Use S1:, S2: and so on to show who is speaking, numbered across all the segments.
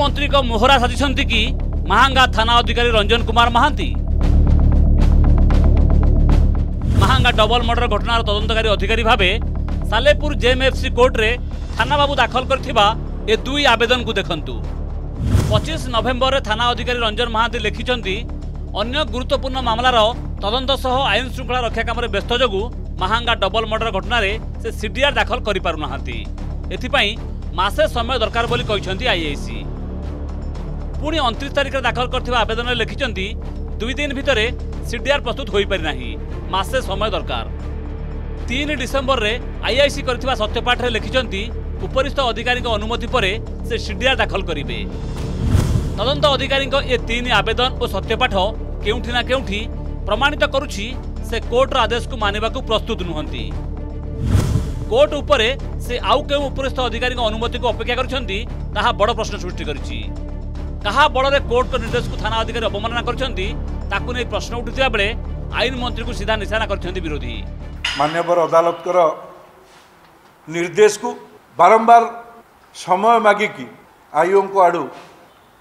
S1: ମନ୍ତ୍ରୀଙ୍କ ମୋହରା ସାଜିଛନ୍ତି କି ମାହାଙ୍ଗା ଥାନା ଅଧିକାରୀ ରଞ୍ଜନ କୁମାର ମହାନ୍ତି ମାହାଙ୍ଗା ଡବଲ ମର୍ଡର ଘଟଣାର ତଦନ୍ତକାରୀ ଅଧିକାରୀ ଭାବେ ସାଲେପୁର ଜେଏମ୍ଏଫ୍ସି କୋର୍ଟରେ ଥାନାବାବୁ ଦାଖଲ କରିଥିବା ଏ ଦୁଇ ଆବେଦନକୁ ଦେଖନ୍ତୁ। ପଚିଶ ନଭେମ୍ବରରେ ଥାନା ଅଧିକାରୀ ରଞ୍ଜନ ମହାନ୍ତି ଲେଖିଛନ୍ତି ଅନ୍ୟ ଗୁରୁତ୍ୱପୂର୍ଣ୍ଣ ମାମଲାର ତଦନ୍ତ ସହ ଆଇନ ଶୃଙ୍ଖଳା ରକ୍ଷା କାମରେ ବ୍ୟସ୍ତ ଯୋଗୁଁ ମାହାଙ୍ଗା ଡବଲ ମର୍ଡର ଘଟଣାରେ ସେ ସିଡିଆର୍ ଦାଖଲ କରିପାରୁନାହାନ୍ତି। ଏଥିପାଇଁ ମାସେ ସମୟ ଦରକାର ବୋଲି କହିଛନ୍ତି ଆଇଆଇସି। ପୁଣି ଅଣତିରିଶ ତାରିଖରେ ଦାଖଲ କରିଥିବା ଆବେଦନରେ ଲେଖିଛନ୍ତି ଦୁଇ ଦିନ ଭିତରେ ସିଡିଆର୍ ପ୍ରସ୍ତୁତ ହୋଇପାରିନାହିଁ ମାସେ ସମୟ ଦରକାର। ତିନି ଡିସେମ୍ବରରେ ଆଇଆଇସି କରିଥିବା ସତ୍ୟପାଠରେ ଲେଖିଛନ୍ତି ଉପରିସ୍ଥ ଅଧିକାରୀଙ୍କ ଅନୁମତି ପରେ ସେ ସିଡିଆର୍ ଦାଖଲ କରିବେ। ତଦନ୍ତ ଅଧିକାରୀଙ୍କ ଏ ତିନି ଆବେଦନ ଓ ସତ୍ୟପାଠ କେଉଁଠି ନା କେଉଁଠି ପ୍ରମାଣିତ କରୁଛି ସେ କୋର୍ଟର ଆଦେଶକୁ ମାନିବାକୁ ପ୍ରସ୍ତୁତ ନୁହନ୍ତି। କୋର୍ଟ ଉପରେ ସେ ଆଉ କେଉଁ ଉପରିସ୍ଥ ଅଧିକାରୀଙ୍କ ଅନୁମତିକୁ ଅପେକ୍ଷା କରିଛନ୍ତି ତାହା ବଡ଼ ପ୍ରଶ୍ନ ସୃଷ୍ଟି କରିଛି। କାହା ବଳରେ କୋର୍ଟଙ୍କ ନିର୍ଦ୍ଦେଶକୁ ଥାନା ଅଧିକାରୀ ଅବମାନନା କରିଛନ୍ତି। ତାକୁ ନେଇ ପ୍ରଶ୍ନ ଉଠିଥିବା ବେଳେ ଆଇନ ମନ୍ତ୍ରୀଙ୍କୁ ସିଧା ନିଶାନା କରିଛନ୍ତି ବିରୋଧୀ।
S2: ମାନ୍ୟବର ଅଦାଲତଙ୍କର ନିର୍ଦ୍ଦେଶକୁ ବାରମ୍ବାର ସମୟ ମାଗିକି ଆଇଓଙ୍କ ଆଡ଼ୁ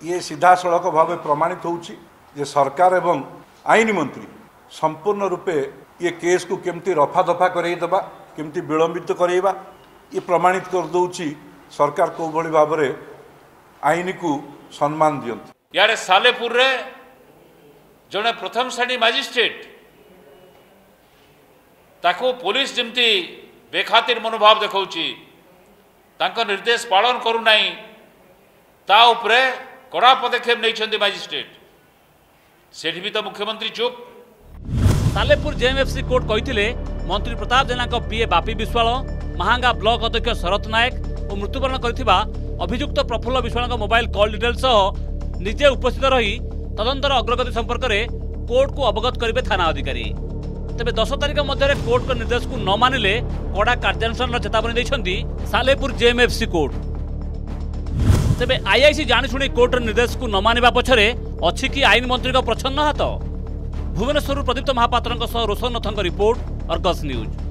S2: ଇଏ ସିଧାସଳଖ ଭାବେ ପ୍ରମାଣିତ ହେଉଛି ଯେ ସରକାର ଏବଂ ଆଇନ ମନ୍ତ୍ରୀ ସମ୍ପୂର୍ଣ୍ଣ ରୂପେ ଇଏ କେସ୍କୁ କେମିତି ରଫା ଦଫା କରେଇଦେବା କେମିତି ବିଳମ୍ବିତ କରେଇବା ଇଏ ପ୍ରମାଣିତ କରିଦେଉଛି ସରକାର କେଉଁଭଳି ଭାବରେ ଆଇନକୁ ସମ୍ମାନ ଦିଅନ୍ତି।
S3: ଇଆଡ଼େ ସାଲେପୁରରେ ଜଣେ ପ୍ରଥମ ଶ୍ରେଣୀ ମାଜିଷ୍ଟ୍ରେଟ୍ ତାକୁ ପୋଲିସ ଯେମିତି ବେଖାତିର ମନୋଭାବ ଦେଖାଉଛି ତାଙ୍କ ନିର୍ଦ୍ଦେଶ ପାଳନ କରୁନାହିଁ ତା ଉପରେ କଡ଼ା ପଦକ୍ଷେପ ନେଇଛନ୍ତି ମାଜିଷ୍ଟ୍ରେଟ୍। ସେଠି ବି ତ ମୁଖ୍ୟମନ୍ତ୍ରୀ ଚୁପ୍।
S1: ସାଲେପୁର ଜେଏମ୍ଏଫ୍ସି କୋର୍ଟ କହିଥିଲେ ମନ୍ତ୍ରୀ ପ୍ରତାପ ଜେନାଙ୍କ ପିଏ ବାପି ବିଶ୍ୱାଳ ମାହାଙ୍ଗା ବ୍ଲକ ଅଧ୍ୟକ୍ଷ ଶରତ ନାୟକ ଓ ମୃତ୍ୟୁବରଣ କରିଥିବା ଅଭିଯୁକ୍ତ ପ୍ରଫୁଲ୍ଲ ବିଶ୍ୱାଳଙ୍କ ମୋବାଇଲ କଲ୍ ଡିଟେଲ ସହ ନିଜେ ଉପସ୍ଥିତ ରହି ତଦନ୍ତର ଅଗ୍ରଗତି ସମ୍ପର୍କରେ କୋର୍ଟକୁ ଅବଗତ କରିବେ ଥାନା ଅଧିକାରୀ ତେବେ ଦଶ ତାରିଖ ମଧ୍ୟରେ କୋର୍ଟଙ୍କ ନିର୍ଦ୍ଦେଶକୁ ନ ମାନିଲେ କଡ଼ା କାର୍ଯ୍ୟାନୁଷ୍ଠାନର ଚେତାବନୀ ଦେଇଛନ୍ତି ସାଲେପୁର ଜେଏମ୍ଏଫ୍ସି କୋର୍ଟ ତେବେ ଆଇଆଇସି ଜାଣିଶୁଣି କୋର୍ଟର ନିର୍ଦ୍ଦେଶକୁ ନ ମାନିବା ପଛରେ ଅଛି କି ଆଇନ ମନ୍ତ୍ରୀଙ୍କ ପ୍ରଚ୍ଛନ୍ନ ହାତ ଭୁବନେଶ୍ୱରରୁ ପ୍ରଦୀପ୍ତ ମହାପାତ୍ରଙ୍କ ସହ ରୋଶନ ନଥଙ୍କ ରିପୋର୍ଟ ଅର୍ଗସ୍ ନ୍ୟୁଜ୍